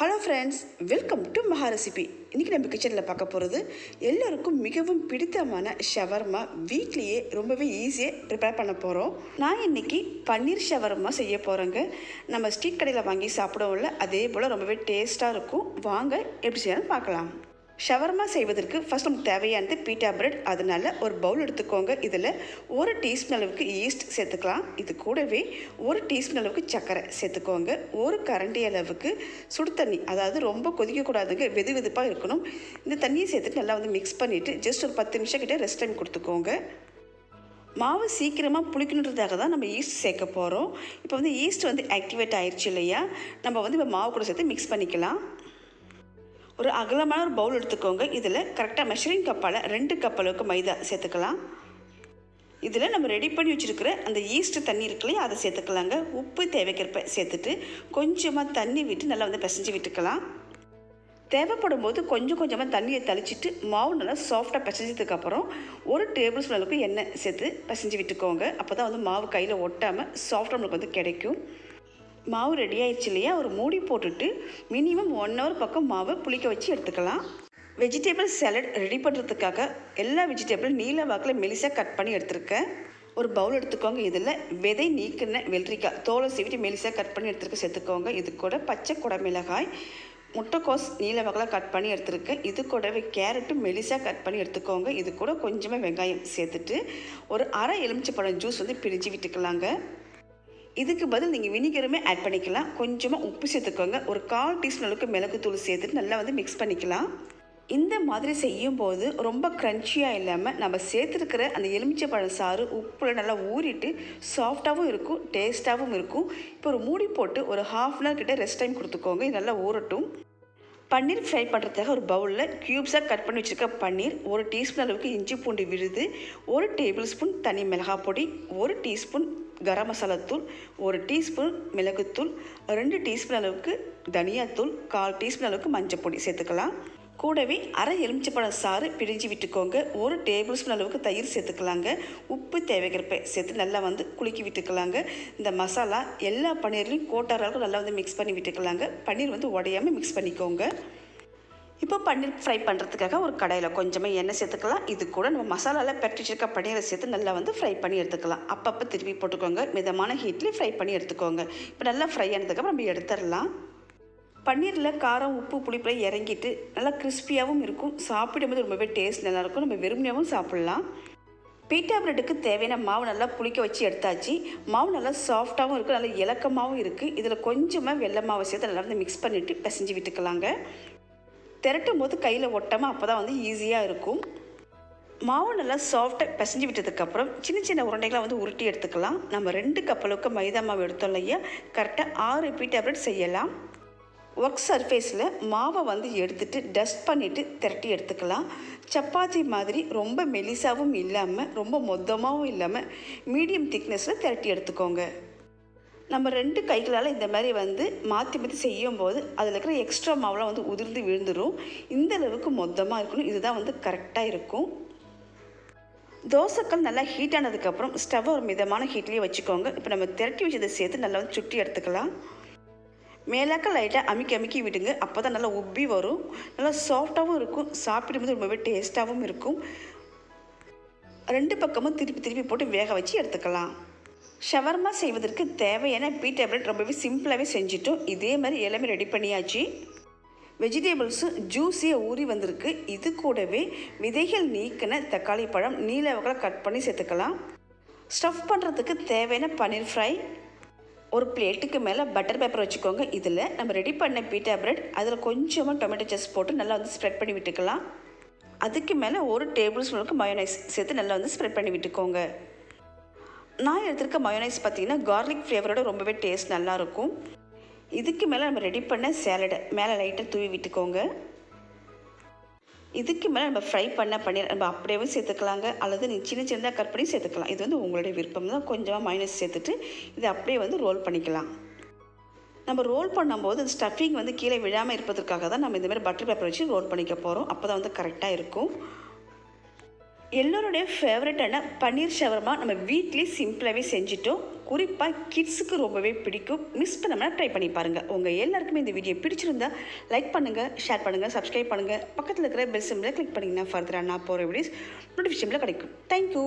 Hello friends welcome to Maha recipe இன்றைக்கி நம்ம கிச்சனில் பார்க்க போகிறது எல்லோருக்கும் மிகவும் பிடித்தமான ஷவர்மா வீட்லேயே ரொம்பவே ஈஸியாக ப்ரிப்பேர் பண்ண போகிறோம் நான் இன்றைக்கி பன்னீர் ஷவர்மா செய்ய போகிறேங்க நம்ம ஸ்ட்ரீட் கடையில் வாங்கி சாப்பிடவும்ல அதே போல் ரொம்பவே டேஸ்ட்டாக இருக்கும். வாங்க எப்படி செய்யணும்னு பார்க்கலாம். ஷவர்மா செய்வதற்கு ஃபஸ்ட் நமக்கு தேவையானது பீட்டா பிரெட் அதனால ஒரு பவுல் எடுத்துக்கோங்க. இதில் ஒரு டீஸ்பூன் அளவுக்கு ஈஸ்ட் சேர்த்துக்கலாம். இது கூடவே ஒரு டீஸ்பூன் அளவுக்கு சர்க்கரை சேர்த்துக்கோங்க. ஒரு கரண்டி அளவுக்கு சுடு தண்ணி அதாவது ரொம்ப கொதிக்கக்கூடாதுங்க. வெது வெதுப்பாக இருக்கணும். இந்த தண்ணியை சேர்த்துட்டு நல்லா வந்து மிக்ஸ் பண்ணிவிட்டு ஜஸ்ட் ஒரு பத்து நிமிஷம் கிட்டே ரெஸ்ட் டைம் கொடுத்துக்கோங்க. மாவு சீக்கிரமாக புளிக்கணுன்றதாக தான் நம்ம ஈஸ்ட் சேர்க்க போகிறோம் இப்போ வந்து ஈஸ்ட் வந்து ஆக்டிவேட் ஆயிடுச்சு இல்லையா? நம்ம வந்து இப்போ மாவு கூட சேர்த்து மிக்ஸ் பண்ணிக்கலாம். ஒரு அகலமான ஒரு பவுல் எடுத்துக்கோங்க. இதில் கரெக்டாக மெஷரிங் கப்பால் ரெண்டு கப் அளவுக்கு மைதா சேர்த்துக்கலாம். இதில் நம்ம ரெடி பண்ணி வச்சுருக்கிற அந்த ஈஸ்ட் தண்ணி இருக்குல்லையா அதை சேர்த்துக்கலாங்க. உப்பு தேவைக்கிறப்ப சேர்த்துட்டு கொஞ்சமாக தண்ணி விட்டு நல்லா வந்து பிசைஞ்சு விட்டுக்கலாம். தேவைப்படும் போது கொஞ்சம் கொஞ்சமாக தண்ணியை தெளிச்சிட்டு மாவு நல்லா சாஃப்டாக பிசைஞ்சதுக்கப்புறம் ஒரு டேபிள் ஸ்பூன் அளவுக்கு எண்ணெய் சேர்த்து பிசைஞ்சு விட்டுக்கோங்க. அப்போ தான் வந்து மாவு கையில் ஒட்டாமல் சாஃப்டாக நம்மளுக்கு வந்து கிடைக்கும். மாவு ரெடி ஆயிடுச்சு இல்லையா? ஒரு மூடி போட்டுட்டு மினிமம் ஒன் ஹவர் பக்கம் மாவை புளிக்க வச்சு எடுத்துக்கலாம். வெஜிடபிள் சாலட் ரெடி பண்ணுறதுக்காக எல்லா வெஜிடபிளும் நீல வாக்கில் மெலிசாக கட் பண்ணி எடுத்திருக்கேன். ஒரு பவுல் எடுத்துக்கோங்க. இதில் விதை நீக்கின வெள்ளரிக்காய் தோலை சீவிட்டு மெலிசாக கட் பண்ணி எடுத்துருக்க சேர்த்துக்கோங்க. இது கூட பச்சை குடமிளகாய் முட்டைக்கோஸ் நீல வகலாக கட் பண்ணி எடுத்துருக்கேன். இது கூடவே கேரட்டும் மெலிசாக கட் பண்ணி எடுத்துக்கோங்க. இது கூட கொஞ்சமாக வெங்காயம் சேர்த்துட்டு ஒரு அரை எலுமிச்சப்பழம் ஜூஸ் வந்து பிரிஞ்சு விட்டுக்கலாங்க. இதுக்கு பதில் நீங்கள் வினிகருமே ஆட் பண்ணிக்கலாம். கொஞ்சமாக உப்பு சேர்த்துக்கோங்க. ஒரு கால் டீஸ்பூன் அளவுக்கு மிளகுத்தூள் சேர்த்துட்டு நல்லா வந்து மிக்ஸ் பண்ணிக்கலாம். இந்த மாதிரி செய்யும்போது ரொம்ப க்ரன்ச்சியாக இல்லாமல் நம்ம சேர்த்துருக்கிற அந்த எலுமிச்சை பழம் சாறு உப்பில் நல்லா ஊறிட்டு சாஃப்டாகவும் இருக்கும் டேஸ்ட்டாகவும் இருக்கும். இப்போ ஒரு மூடி போட்டு ஒரு ஹாஃப் அன் ஹவர் கிட்ட ரெஸ்ட் டைம் கொடுத்துக்கோங்க. இது நல்லா ஊறட்டும். பன்னீர் ஃப்ரை பண்ணுறதுக்காக ஒரு பவுலில் க்யூப்ஸாக கட் பண்ணி வச்சுருக்க பன்னீர் ஒரு டீஸ்பூன் அளவுக்கு இஞ்சி பூண்டு விழுது ஒரு டேபிள் ஸ்பூன் தனி மிளகாய் பொடி ஒரு டீஸ்பூன் கரம் மசாலாத்தூள் ஒரு டீஸ்பூன் மிளகுத்தூள் ரெண்டு டீஸ்பூன் அளவுக்கு தனியாத்தூள் கால் டீஸ்பூன் அளவுக்கு மஞ்சள் பொடி சேர்த்துக்கலாம். கூடவே அரை எலுமிச்சப்பழம் சாறு பிழிஞ்சு விட்டுக்கோங்க. ஒரு டேபிள் ஸ்பூன் அளவுக்கு தயிர் சேர்த்துக்கலாங்க. உப்பு தேவைக்கிறப்ப சேர்த்து நல்லா வந்து குலுக்கி விட்டுக்கலாங்க. இந்த மசாலா எல்லா பன்னீர்லையும் கோட்டார அளவுக்கு நல்லா வந்து மிக்ஸ் பண்ணி விட்டுக்கலாங்க. பன்னீர் வந்து உடையாமல் மிக்ஸ் பண்ணிக்கோங்க. இப்போ பன்னீர் ஃப்ரை பண்ணுறதுக்காக ஒரு கடையில் கொஞ்சமாக எண்ணெய் சேர்த்துக்கலாம். இது கூட நம்ம மசாலாவில் பெரட்டி வச்சிருக்க பன்னீரை சேர்த்து நல்லா வந்து ஃப்ரை பண்ணி எடுத்துக்கலாம். அப்பப்போ திருப்பி போட்டுக்கோங்க. மிதமான ஹீட்லேயும் ஃப்ரை பண்ணி எடுத்துக்கோங்க. இப்போ நல்லா ஃப்ரை ஆனதுக்கப்புறம் நம்ம எடுத்துடலாம். பன்னீரில் காரம் உப்பு புளிப்பில் இறங்கிட்டு நல்லா கிறிஸ்பியாகவும் இருக்கும். சாப்பிடும்போது ரொம்பவே டேஸ்ட் நல்லாயிருக்கும் நம்ம வெறுமனையாகவும் சாப்பிட்லாம். பீட்டா பிரெட்டுக்கு தேவையான மாவு நல்லா புளிக்க வச்சு எடுத்தாச்சு. மாவு நல்லா சாஃப்டாகவும் இருக்குது நல்லா இலக்கமாகவும் இருக்குது இதில் கொஞ்சமாக வெள்ளை மாவை சேர்த்து நல்லா வந்து மிக்ஸ் பண்ணிவிட்டு பிசைஞ்சு விட்டுக்கலாங்க. திரட்டும் போது கையில் ஒட்டாமல் அப்போ தான் வந்து ஈஸியாக இருக்கும். மாவு நல்லா சாஃப்டாக பிசைஞ்சு விட்டதுக்கப்புறம் சின்ன சின்ன உருண்டைகளை வந்து உருட்டி எடுத்துக்கலாம். நம்ம ரெண்டு கப் அளவுக்கு மைதா மாவு எடுத்தோம் இல்லையா? கரெக்டாக ஆறு பீட்டா பிரெட் செய்யலாம். ஒர்க் சர்ஃபேஸில் மாவை வந்து எடுத்துட்டு டஸ்ட் பண்ணிவிட்டு திரட்டி எடுத்துக்கலாம். சப்பாத்தி மாதிரி ரொம்ப மெலிசாவும் இல்லாமல் ரொம்ப மொத்தமாகவும் இல்லாமல் மீடியம் திக்னஸில் திரட்டி எடுத்துக்கோங்க. நம்ம ரெண்டு கைகளால் இந்த மாதிரி வந்து மாற்றி மாற்றி செய்யும் போது அதில் இருக்கிற எக்ஸ்ட்ரா மாவுலாம் வந்து உதிர்ந்து விழுந்துடும் இந்த அளவுக்கு மொத்தமாக இருக்கணும். இதுதான் வந்து கரெக்டாக இருக்கும். தோசைக்கல் நல்லா ஹீட் ஆனதுக்கப்புறம் ஸ்டவ் ஒரு மிதமான ஹீட்லேயே வச்சுக்கோங்க. இப்போ நம்ம திரட்டி வச்சதை சேர்த்து நல்லா வந்து சுட்டி எடுத்துக்கலாம். மேலாக்க லைட்டாக அமுக்கி அமுக்கி விடுங்க. அப்போ தான் நல்லா உப்பி வரும். நல்லா சாஃப்டாகவும் இருக்கும். சாப்பிடும்போது ரொம்பவே டேஸ்ட்டாகவும் இருக்கும். ரெண்டு பக்கமும் திருப்பி திருப்பி போட்டு வேக வச்சு எடுத்துக்கலாம். ஷவர்மா செய்வதற்கு தேவையான பீட்டா டேப்லெட் ரொம்பவே சிம்பிளாகவே செஞ்சிட்டோம். இதே மாதிரி எல்லாமே ரெடி பண்ணியாச்சு. வெஜிடேபிள்ஸும் ஜூஸியாக ஊறி வந்திருக்கு. இது கூடவே விதைகள் நீக்கின தக்காளி பழம் நீல கட் பண்ணி சேர்த்துக்கலாம். ஸ்டஃப் பண்ணுறதுக்கு தேவையான பன்னீர் ஃப்ரை. ஒரு பிளேட்டுக்கு மேலே பட்டர் பேப்பர் வச்சுக்கோங்க. இதில் நம்ம ரெடி பண்ண பீட்டா பிரெட் அதில் கொஞ்சமாக டொமேட்டோ சஸ் போட்டு நல்லா வந்து ஸ்ப்ரெட் பண்ணி விட்டுக்கலாம். அதுக்கு மேலே ஒரு டேபிள் ஸ்பூனுக்கு மயோனைஸ் சேர்த்து நல்லா வந்து ஸ்ப்ரெட் பண்ணி விட்டுக்கோங்க. நான் எடுத்திருக்க மயோனைஸ் பார்த்தீங்கன்னா கார்லிக் ஃப்ளேவரோட ரொம்பவே டேஸ்ட் நல்லாயிருக்கும். இதுக்கு மேலே நம்ம ரெடி பண்ண சேலடை மேலே லைட்டாக தூவி விட்டுக்கோங்க. இதுக்கு மேலே நம்ம ஃப்ரை பண்ண பன்னீர் நம்ம அப்படியே சேர்த்துக்கலாங்க. அல்லது நீங்கள் சின்ன சின்னதாக கட் பண்ணி சேர்த்துக்கலாம். இது வந்து உங்களுடைய விருப்பம். தான் கொஞ்சமாக மைனஸ் சேர்த்துட்டு இதை அப்படியே வந்து ரோல் பண்ணிக்கலாம். நம்ம ரோல் பண்ணும்போது அந்த ஸ்டஃபிங் வந்து கீழே விழாமல் இருப்பதற்காக தான் நம்ம இந்தமாதிரி பட்டர் பேப்பர் வச்சு ரோல் பண்ணிக்க போகிறோம் அப்போ தான் வந்து கரெக்டாக இருக்கும். எல்லோருடைய ஃபேவரட்டான பன்னீர் ஷவர்மா நம்ம வீட்லேயே சிம்பிளாகவே செஞ்சிட்டோம். குறிப்பாக கிட்ஸுக்கு ரொம்பவே பிடிக்கும். மிஸ் பண்ணாமல் ட்ரை பண்ணி பாருங்கள் உங்கள் எல்லாருக்குமே இந்த வீடியோ பிடிச்சிருந்தா லைக் பண்ணுங்கள் ஷேர் பண்ணுங்கள் சப்ஸ்கிரைப் பண்ணுங்கள் பக்கத்தில் இருக்கிற பெல் சிம்பிளை கிளிக் பண்ணிங்கன்னா ஃபர்தராக நான் போகிற வீடியோஸ் நோட்டிஃபிகேஷனில் கிடைக்கும். தேங்க்யூ